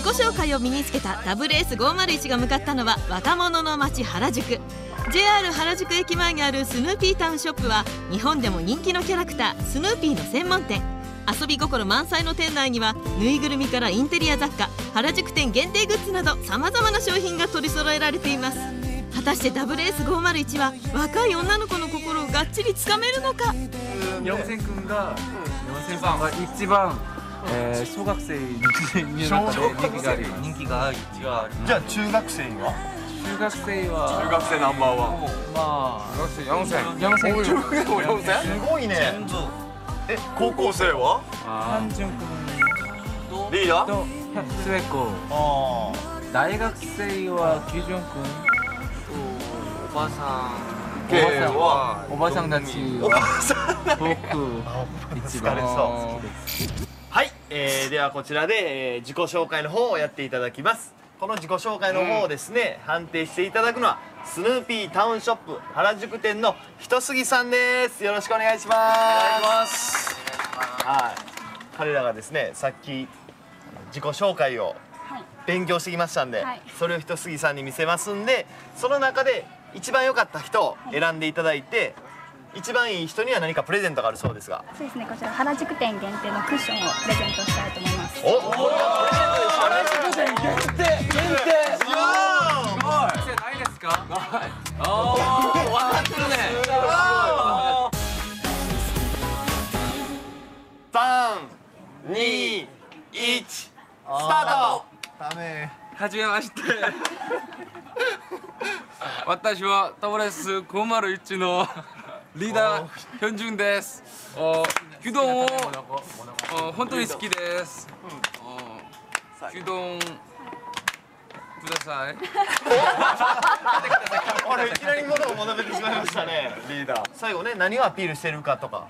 自己紹介を身につけたダブル S501 が向かったのは若者の街原宿。JR 原宿駅前にあるスヌーピータウンショップは日本でも人気のキャラクタースヌーピーの専門店。遊び心満載の店内にはぬいぐるみからインテリア雑貨原宿店限定グッズなどさまざまな商品が取り揃えられています。果たしてダブル S501 は若い女の子の心をがっちりつかめるのか？四千君が四千さんが一番、えー、小学生に人気がある人気があるじゃあ中学生は？中学生は中学生ナンバーワン。まあ中学生四千。四千。君中学生も四千？すごいね。え高校生は？ハンジュン君リーダー？大学生はキュジ君おばさん。ケイは？おばさんたちは僕。一番疲れそう。はい、えー、ではこちらで、えー自己紹介の方をやっていただきます。この自己紹介の方をですね、判定していただくのはスヌーピータウンショップ原宿店の一杉さんです。よろしくお願いします。はい。彼らがですねさっき自己紹介をはい。勉強してきましたんで、はい。それを一杉さんに見せますんでその中で一番良かった人を選んでいただいて、一番いい人には何かプレゼントがあるそうですが。そうですねこちら原宿店限定のクッションをプレゼントしたいと思います。おこれはプレゼントですかね限定限定い。やーない。ですかああ分かってるね三二一スタートダメはじめまして私はタブレス501のリーダーヒョンジュンですあ牛丼をあ本当に好きですあ牛丼くださいあれいきなり物を学べてしまいましたねリーダー最後ね何をアピールしてるかとか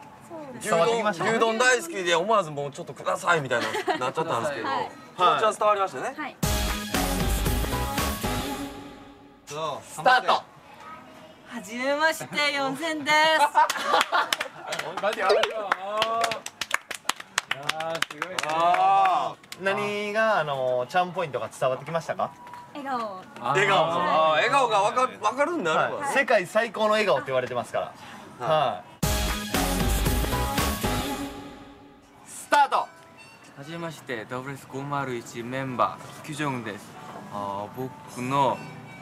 伝わってきましたね牛丼大好きで思わずもうちょっとくださいみたいななっちゃったんですけど、はい気持ちは伝わりましたね、はいスタートはじめまして四千です。何があのチャームポイントが伝わってきましたか？笑顔。笑顔。あ笑顔。がわかるわかるんだ、はい世界最高の笑顔。って言われてますからはいスタートはじめましてダブルス501メンバーキュジョンですあ僕の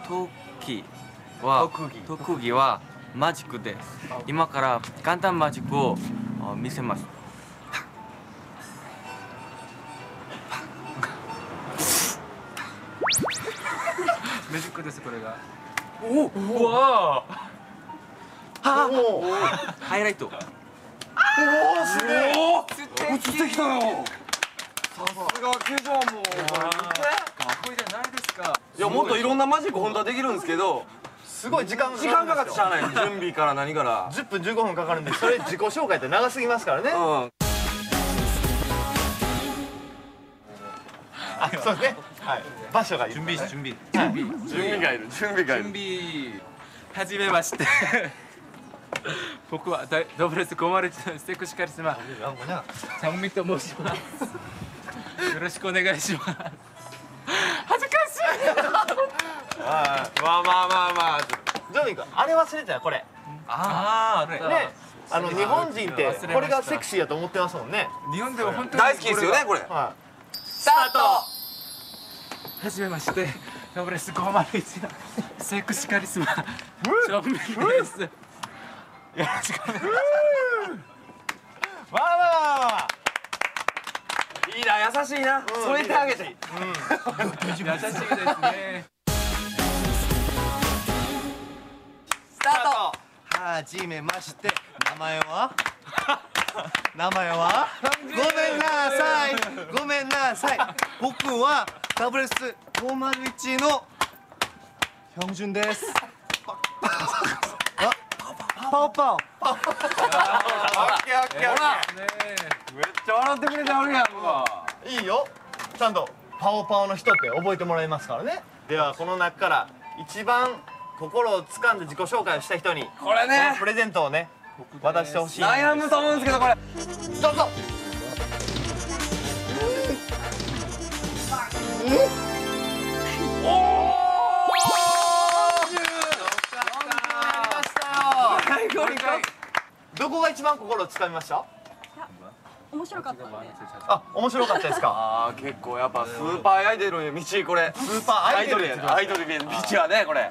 特技は特技。特技はマジックです。今から簡単マジックをあ見せます。マジックですこれが。おおうわおおハイライト。おすげえ。映ってき。たよさすが球場も。かっこいいじゃないですか。いやもっといろんなマジック本当はできるんですけどすごい時間時間かかってしゃあない。ない準備から何から。10分15分かかるんでそれ自己紹介って長すぎますからね。うん。あそうね。はい。場所がいる準備準備。はい。準備がいる。準備がいる。準備はじめまして。僕はダダブルス501のセクシカリスマチャンミと申します。よろしくお願いしますはい。まあまあまあまあ。ジョニー君あれ忘れてたよこれ。あああね。あの日本人ってこれがセクシーやと思ってますもんね。日本では本当に大好きですよねこれ。はい。スタート。はじめましてダブルス501のセクシカリスマチャンミです。よろしくお願いしまあまあまあまあ。いいな優しいな。添えてあげて。ます優しいですねじめまして。名前は？名前は？ごめんださい。僕は WS501 のヒョンジュンです。あパオパオ。オッケーオ。ッケーオッケー。めっちゃ笑ってくれてあるやんかいいよ。ちゃんとパオパオの人って覚えてもらいますからね。ではこの中から一番心を掴んで自己紹介をした人にこれね。このプレゼントをね渡してほしい。悩むと思うんですけどこれ。どうぞ。どこが一番心をつかみました？面白かったのであ面白かったですか？あー結構やっぱスーパーアイドルへの道これ。スーパーアイドルアイドルへの道はねこれ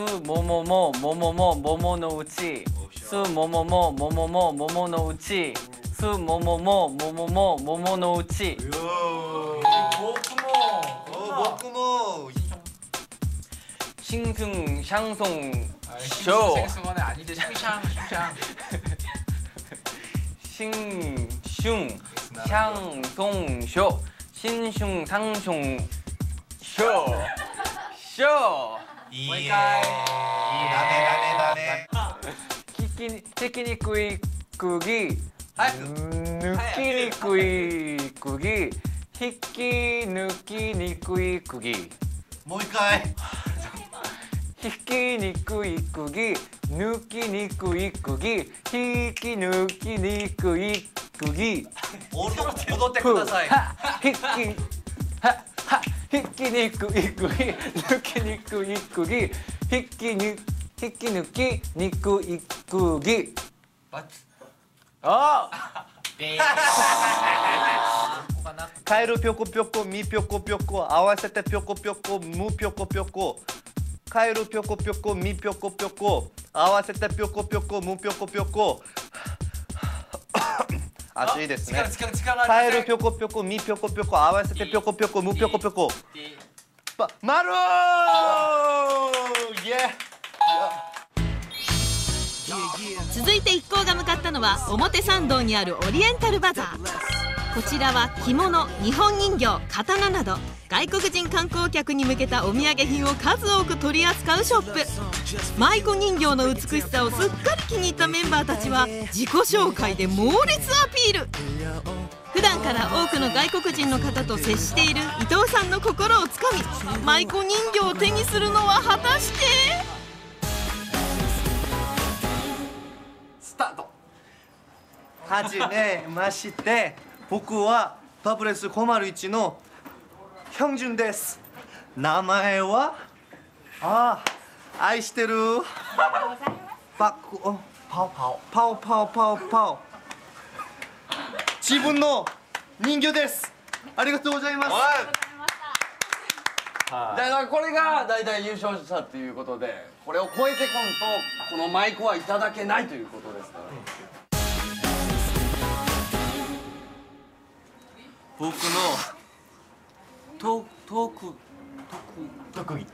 수모모모모모모모모노우치 수모모모모모모모노우치 수모모모모모모모노우치 목구멍 싱숭 샹송 쇼 생승원은 아니지 샹샹 샹 싱슝 샹송 쇼 신슝 상숑 쇼 쇼. いいねだねだねだね聞き聞きにくい釘抜きにくい釘引き抜きにくい釘もう一回引きにくい釘抜きにくい釘引き抜きにくい釘踊ってふは引きはは引きにくい釘抜きにくい釘引きに引き抜きにくい釘あ！カエルぴょこぴょこみぴょこぴょこ合わせてぴょこぴょこむぴょこぴょこ。カエルぴょこぴょこみぴょこぴょこ合わせてぴょこぴょこむぴょこぴょこ熱いですね。力力力カエルぴょこぴょこみぴょこぴょこ合わせてぴょこぴょこむぴょこぴょこ。ぱまるーイ。エ続いて一行が向かったのは表参道にあるオリエンタルバザーこちらは着物日本人形刀など外国人観光客に向けたお土産品を数多く取り扱うショップ。舞妓人形の美しさをすっかり気に入ったメンバーたちは自己紹介で猛烈アピール。普段から多くの外国人の方と接している伊藤さんの心をつかみ舞妓人形を手にするのは果たして？スタート。はじめまして僕はパブレス501のヒョンジュンです。名前は？ああ愛してる。パクおパオパオ。パオパオパオパオ。自分の人形です。ありがとうございます。だからこれが大体優勝したってい。うことでこれを超えてこんとこのマイクはい。ただけないということですから僕の、く、特技。